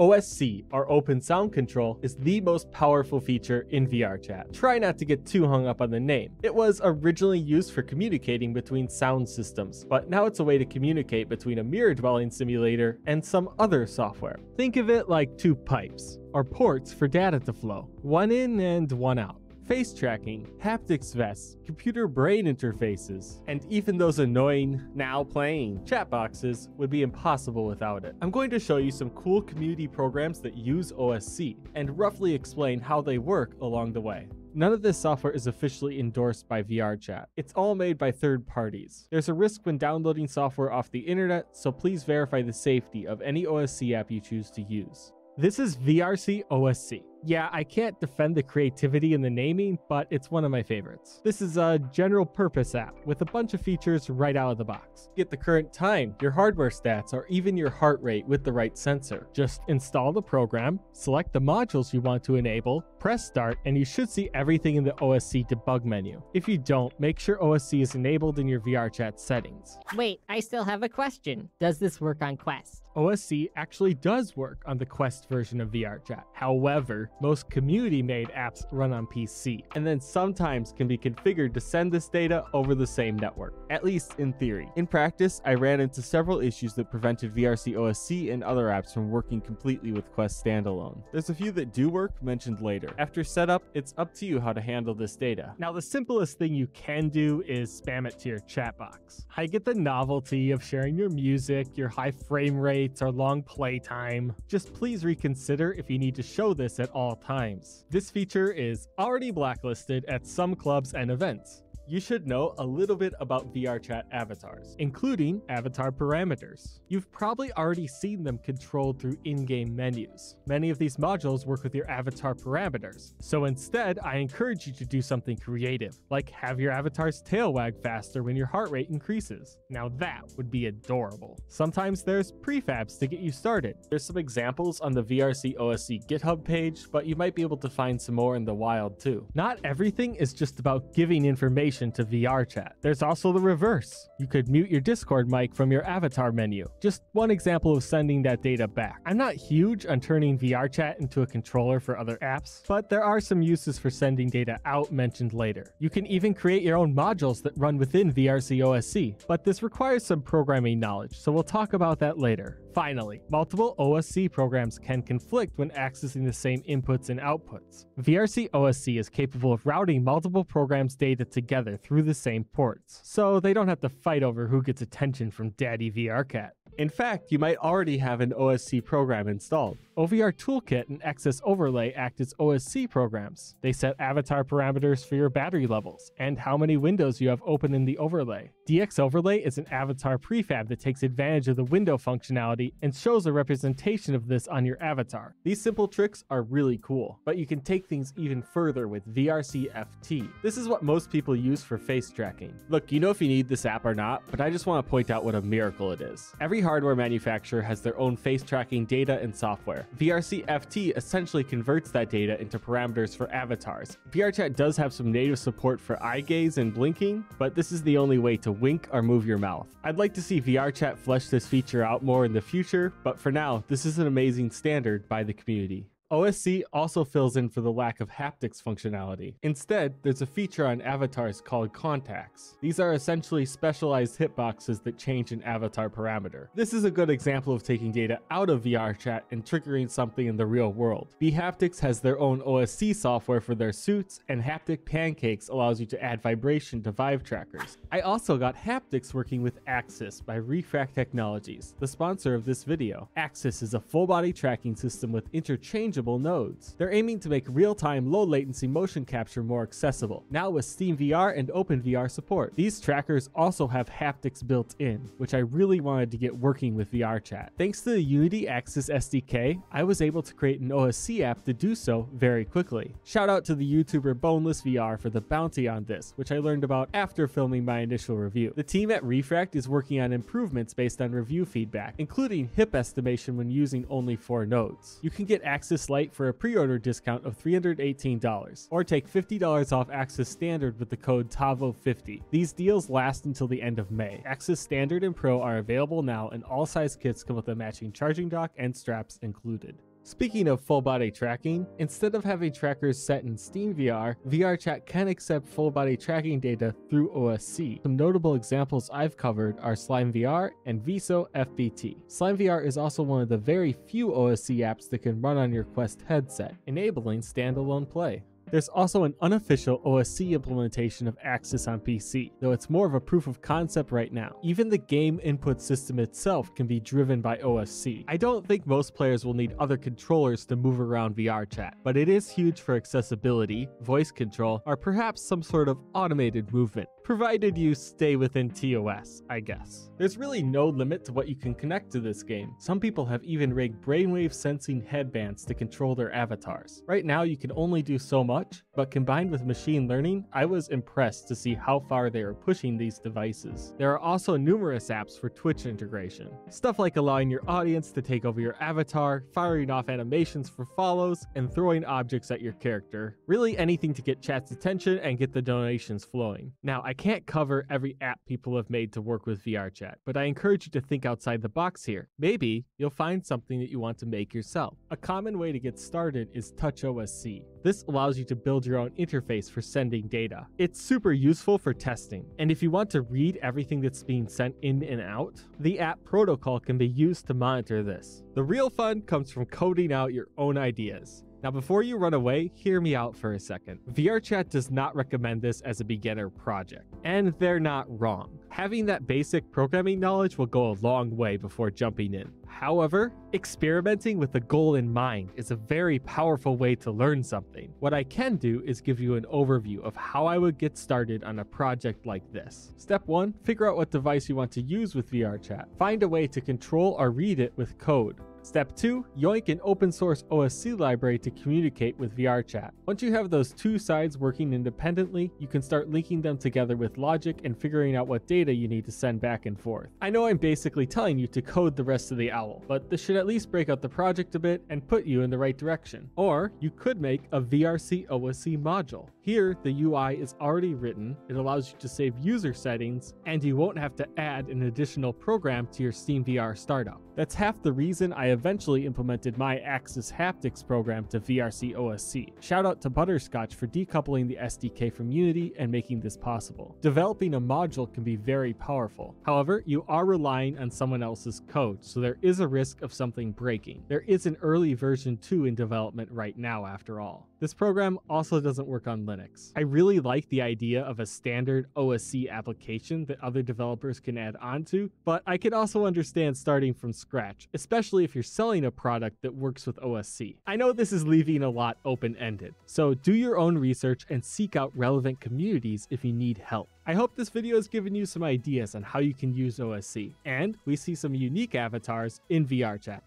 OSC, or Open Sound Control, is the most powerful feature in VRChat. Try not to get too hung up on the name. It was originally used for communicating between sound systems, but now it's a way to communicate between a mirror dwelling simulator and some other software. Think of it like two pipes, or ports for data to flow, one in and one out face tracking, haptics vests, computer brain interfaces, and even those annoying, now playing, chat boxes would be impossible without it. I'm going to show you some cool community programs that use OSC, and roughly explain how they work along the way. None of this software is officially endorsed by VRChat. It's all made by third parties. There's a risk when downloading software off the internet, so please verify the safety of any OSC app you choose to use. This is VRC OSC. Yeah, I can't defend the creativity in the naming, but it's one of my favorites. This is a general purpose app with a bunch of features right out of the box. Get the current time, your hardware stats, or even your heart rate with the right sensor. Just install the program, select the modules you want to enable, press start, and you should see everything in the OSC debug menu. If you don't, make sure OSC is enabled in your VRChat settings. Wait, I still have a question. Does this work on Quest? OSC actually does work on the Quest version of VRChat. However, most community-made apps run on PC, and then sometimes can be configured to send this data over the same network, at least in theory. In practice, I ran into several issues that prevented VRC OSC and other apps from working completely with Quest standalone. There's a few that do work, mentioned later. After setup, it's up to you how to handle this data. Now, the simplest thing you can do is spam it to your chat box. I get the novelty of sharing your music, your high frame rates, or long playtime. Just please reconsider if you need to show this at all all times. This feature is already blacklisted at some clubs and events you should know a little bit about VRChat avatars, including avatar parameters. You've probably already seen them controlled through in-game menus. Many of these modules work with your avatar parameters, so instead I encourage you to do something creative, like have your avatar's tail wag faster when your heart rate increases. Now that would be adorable. Sometimes there's prefabs to get you started. There's some examples on the VRC OSC GitHub page, but you might be able to find some more in the wild too. Not everything is just about giving information to VR chat. There's also the reverse. You could mute your Discord mic from your avatar menu. Just one example of sending that data back. I'm not huge on turning VR chat into a controller for other apps, but there are some uses for sending data out mentioned later. You can even create your own modules that run within VRC OSC, but this requires some programming knowledge, so we'll talk about that later. Finally, multiple OSC programs can conflict when accessing the same inputs and outputs. VRC OSC is capable of routing multiple programs' data together through the same ports, so they don't have to fight over who gets attention from Daddy VRChat. In fact, you might already have an OSC program installed. OVR Toolkit and XS Overlay act as OSC programs. They set avatar parameters for your battery levels and how many windows you have open in the overlay. DX Overlay is an avatar prefab that takes advantage of the window functionality and shows a representation of this on your avatar. These simple tricks are really cool, but you can take things even further with VRC FT. This is what most people use for face tracking. Look, you know if you need this app or not, but I just want to point out what a miracle it is. Every hardware manufacturer has their own face tracking data and software. VRC FT essentially converts that data into parameters for avatars. VRChat does have some native support for eye gaze and blinking, but this is the only way to wink or move your mouth. I'd like to see VRChat flesh this feature out more in the future, but for now, this is an amazing standard by the community. OSC also fills in for the lack of haptics functionality. Instead, there's a feature on avatars called contacts. These are essentially specialized hitboxes that change an avatar parameter. This is a good example of taking data out of VRChat and triggering something in the real world. bHaptics has their own OSC software for their suits, and Haptic Pancakes allows you to add vibration to Vive trackers. I also got haptics working with Axis by Refract Technologies, the sponsor of this video. Axis is a full body tracking system with interchangeable nodes. They're aiming to make real-time low latency motion capture more accessible, now with SteamVR and OpenVR support. These trackers also have haptics built in, which I really wanted to get working with VRChat. Thanks to the Unity Axis SDK, I was able to create an OSC app to do so very quickly. Shout out to the YouTuber Boneless VR for the bounty on this, which I learned about after filming my initial review. The team at Refract is working on improvements based on review feedback, including HIP estimation when using only four nodes. You can get Axis Lite for a pre-order discount of $318, or take $50 off Axis Standard with the code TAHVO50. These deals last until the end of May. Axis Standard and Pro are available now and all size kits come with a matching charging dock and straps included. Speaking of full body tracking, instead of having trackers set in Steam VR, VRChat can accept full body tracking data through OSC. Some notable examples I've covered are SlimeVR and Viso FBT. SlimeVR is also one of the very few OSC apps that can run on your Quest headset, enabling standalone play. There's also an unofficial OSC implementation of Axis on PC, though it's more of a proof of concept right now. Even the game input system itself can be driven by OSC. I don't think most players will need other controllers to move around VRChat, but it is huge for accessibility, voice control, or perhaps some sort of automated movement provided you stay within TOS, I guess. There's really no limit to what you can connect to this game. Some people have even rigged brainwave sensing headbands to control their avatars. Right now, you can only do so much, but combined with machine learning, I was impressed to see how far they are pushing these devices. There are also numerous apps for Twitch integration. Stuff like allowing your audience to take over your avatar, firing off animations for follows, and throwing objects at your character. Really anything to get chat's attention and get the donations flowing. Now, I can't cover every app people have made to work with VRChat, but I encourage you to think outside the box here. Maybe you'll find something that you want to make yourself. A common way to get started is TouchOSC. This allows you to build your own interface for sending data. It's super useful for testing, and if you want to read everything that's being sent in and out, the app Protokol can be used to monitor this. The real fun comes from coding out your own ideas. Now, before you run away, hear me out for a second. VRChat does not recommend this as a beginner project, and they're not wrong. Having that basic programming knowledge will go a long way before jumping in. However, experimenting with a goal in mind is a very powerful way to learn something. What I can do is give you an overview of how I would get started on a project like this. Step 1 Figure out what device you want to use with VRChat. Find a way to control or read it with code. Step 2 Yoink an open source OSC library to communicate with VRChat. Once you have those two sides working independently, you can start linking them together with logic and figuring out what data you need to send back and forth. I know I'm basically telling you to code the rest of the OWL, but this should at least break out the project a bit and put you in the right direction. Or you could make a VRC OSC module. Here, the UI is already written, it allows you to save user settings, and you won't have to add an additional program to your SteamVR startup. That's half the reason I eventually implemented my Axis Haptics program to VRC OSC. Shout out to Butterscotch for decoupling the SDK from Unity and making this possible. Developing a module can be very powerful. However, you are relying on someone else's code, so there is a risk of something breaking. There is an early version 2 in development right now, after all. This program also doesn't work on Linux. I really like the idea of a standard OSC application that other developers can add onto, but I can also understand starting from scratch, especially if you're selling a product that works with OSC. I know this is leaving a lot open ended, so do your own research and seek out relevant communities if you need help. I hope this video has given you some ideas on how you can use OSC, and we see some unique avatars in VRChat.